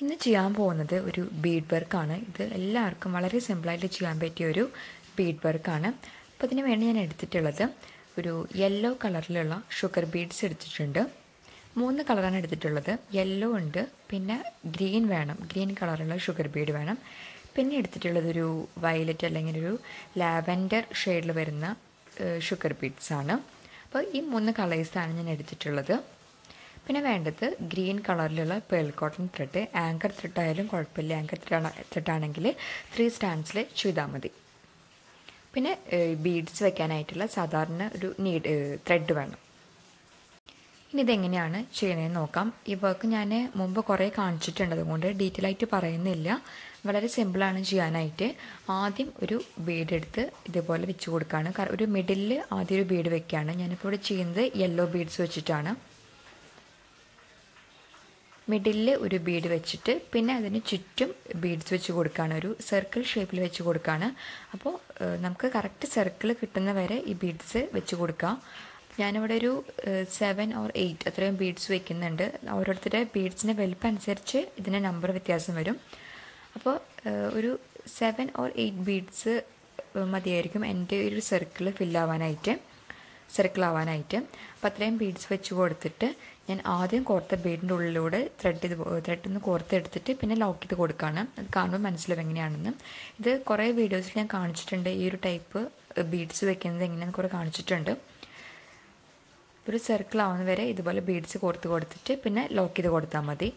ഇന്ന് ചെയ്യാൻ പോകുന്നത് ഒരു ബീഡ് വർക്കാണ് ഇത് എല്ലാവർക്കും വളരെ സിമ്പിളായിട്ട് ചെയ്യാൻ പറ്റിയ ഒരു ബീഡ് വർക്കാണ് അപ്പോൾ അതിന് വേണ്ടി ഞാൻ എടുത്തിട്ടുള്ളത് ഒരു യെല്ലോ കളറിലുള്ള ഷുഗർ ബീഡ്സ് എടുത്തിട്ടുണ്ട്. മൂന്ന് കളറാണ് എടുത്തിട്ടുള്ളത്. യെല്ലോ ഉണ്ട് പിന്നെ ഗ്രീൻ വേണം. ഗ്രീൻ കളറുള്ള ഷുഗർ ബീഡ് വേണം. പിന്നെ എടുത്തിട്ടുള്ളത് ഒരു വയലറ്റ് അല്ലെങ്കിൽ ഒരു ലാവൻഡർ ഷെയ്ഡിൽ വരുന്ന ഷുഗർ ബീഡ്സ് ആണ്. അപ്പോൾ ഈ മൂന്ന് കളേഴ്സാണ് ഞാൻ എടുത്തിട്ടുള്ളത്. പിന്നെ വേണ്ടത് ഗ്രീൻ കളറിലുള്ള pearl cotton thread anchor thread ആയാലും കുഴപ്പമില്ല. ആങ്കർ ത്രെഡ് ത്രെഡാണെങ്കിൽ ത്രീ സ്റ്റാൻഡ്സിൽ ചെയ്താൽ മതി. പിന്നെ ബീഡ്സ് വെക്കാനായിട്ടുള്ള സാധാരണ ഒരു നീഡ് ത്രെഡ് വേണം. ഇനി ഇതെങ്ങനെയാണ് ചെയ്യുന്നതെന്ന് നോക്കാം. ഈ വർക്ക് ഞാൻ മുമ്പ് കുറേ കാണിച്ചിട്ടുണ്ട് അതുകൊണ്ട് ഡീറ്റെയിൽ ആയിട്ട് പറയുന്നില്ല. വളരെ സിമ്പിളാണ് ചെയ്യാനായിട്ട്. ആദ്യം ഒരു ബീഡ് എടുത്ത് ഇതുപോലെ വെച്ച് കൊടുക്കുകയാണ് ഒരു മിഡിലിൽ ആദ്യം ഒരു ബീഡ് വെക്കുകയാണ് ഞാനിപ്പോൾ ഇവിടെ ചെയ്യുന്നത് യെല്ലോ ബീഡ്സ് വെച്ചിട്ടാണ്. മിഡിലിൽ ഒരു ബീഡ് വെച്ചിട്ട് പിന്നെ അതിന് ചുറ്റും ബീഡ്സ് വെച്ച് കൊടുക്കുകയാണ് ഒരു സർക്കിൾ ഷേപ്പിൽ വെച്ച് കൊടുക്കുകയാണ് അപ്പോൾ നമുക്ക് കറക്റ്റ് സർക്കിൾ കിട്ടുന്ന വരെ ഈ ബീഡ്സ് വെച്ച് കൊടുക്കാം. ഞാനിവിടെ ഒരു സെവൻ ഓർ എയ്റ്റ് അത്രയും ബീഡ്സ് വെക്കുന്നുണ്ട്. ഓരോരുത്തരുടെ ബീഡ്സിന്റെ വലുപ്പം അനുസരിച്ച് ഇതിന്റെ നമ്പർ വ്യത്യാസം വരും. അപ്പോൾ ഒരു സെവൻ ഓർ എയ്റ്റ് ബീഡ്സ് മതിയായിരിക്കും എന്റെ ഒരു സർക്കിൾ ഫില്ലാവാനായിട്ട് സർക്കിൾ ആവാനായിട്ട് അപ്പോൾ അത്രയും ബീഡ്സ് വെച്ച് കൊടുത്തിട്ട് ഞാൻ ആദ്യം കോർത്ത ബീഡിന്റെ ഉള്ളിലൂടെ ത്രെഡ് ചെയ്ത് ത്രെഡ് ഒന്ന് കോർത്തെടുത്തിട്ട് പിന്നെ ലോക്ക് ചെയ്ത് കൊടുക്കുകയാണ് അത് കാണുമ്പോൾ മനസ്സിലാവും എങ്ങനെയാണെന്ന്. ഇത് കുറേ വീഡിയോസിൽ ഞാൻ കാണിച്ചിട്ടുണ്ട്. ഈ ഒരു ടൈപ്പ് ബീഡ്സ് വെക്കുന്നത് എങ്ങനെയാണെന്ന് കുറേ കാണിച്ചിട്ടുണ്ട്. ഒരു സർക്കിൾ ആവുന്ന വരെ ഇതുപോലെ ബീഡ്സ് കോർത്ത് കൊടുത്തിട്ട് പിന്നെ ലോക്ക് ചെയ്ത് കൊടുത്താൽ മതി.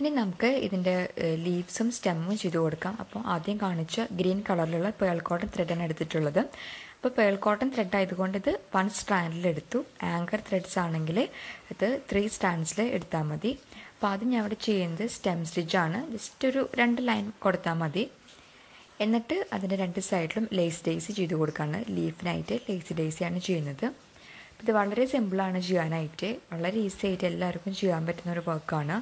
ഇനി നമുക്ക് ഇതിന്റെ ലീവ്സും സ്റ്റെമ്മും ചെയ്ത് കൊടുക്കാം. അപ്പോൾ ആദ്യം കാണിച്ച ഗ്രീൻ കളറിലുള്ള പേൾ കോട്ടൺ ത്രെഡാണ് എടുത്തിട്ടുള്ളത്. അപ്പോൾ പേൾ കോട്ടൺ ത്രെഡ് ആയതുകൊണ്ട് ഇത് വൺ സ്റ്റാൻഡിൽ എടുത്തു. ആങ്കർ ത്രെഡ്സ് ആണെങ്കിൽ ഇത് ത്രീ സ്റ്റാൻഡ്സിൽ എടുത്താൽ മതി. അപ്പോൾ ആദ്യം ഞാൻ ഇവിടെ ചെയ്യുന്നത് സ്റ്റെം സ്റ്റിച്ചാണ് ജസ്റ്റ് ഒരു രണ്ട് ലൈൻ കൊടുത്താൽ മതി. എന്നിട്ട് അതിന്റെ രണ്ട് സൈഡിലും ലേസ് ഡേയ്സ് ചെയ്ത് കൊടുക്കുകയാണ്. ലീഫിനായിട്ട് ലേസ് ഡേയ്സിയാണ് ചെയ്യുന്നത്. ഇത് വളരെ സിമ്പിളാണ് ചെയ്യാനായിട്ട്. വളരെ ഈസി ആയിട്ട് എല്ലാവർക്കും ചെയ്യാൻ പറ്റുന്ന ഒരു വർക്കാണ്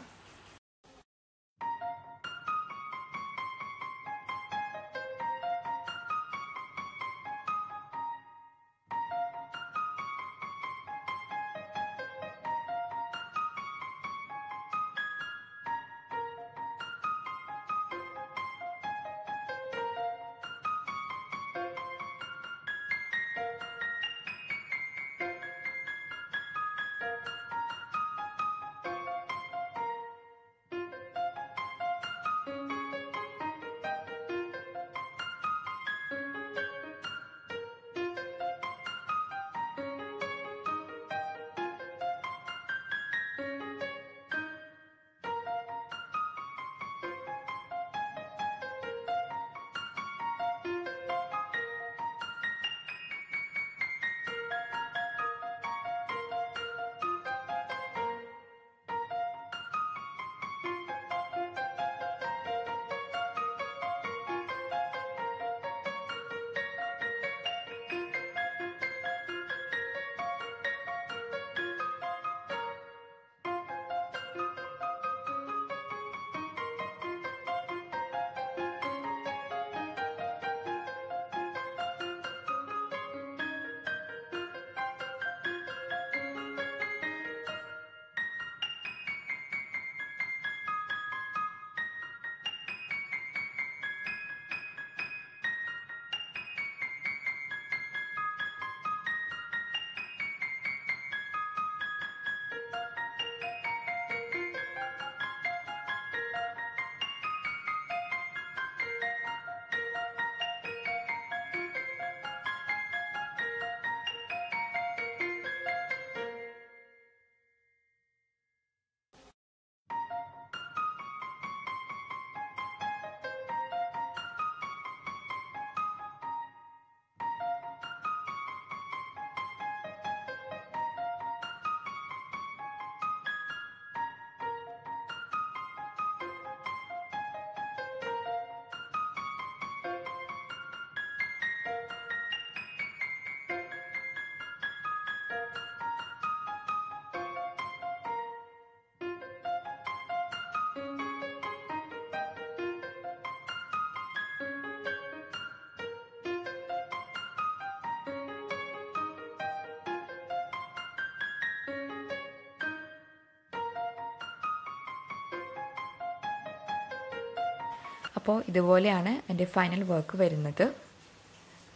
അപ്പോൾ ഇതുപോലെയാണ് എന്റെ ഫൈനൽ വർക്ക് വരുന്നത്.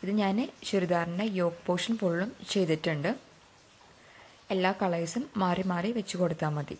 ഇത് ഞാൻ ചുരിദാറിന്റെ യോക്ക് പോർഷൻ ഫുള്ളും ചെയ്തിട്ടുണ്ട്. എല്ലാ കളേഴ്സും മാറി മാറി വെച്ച് കൊടുത്താൽ മതി.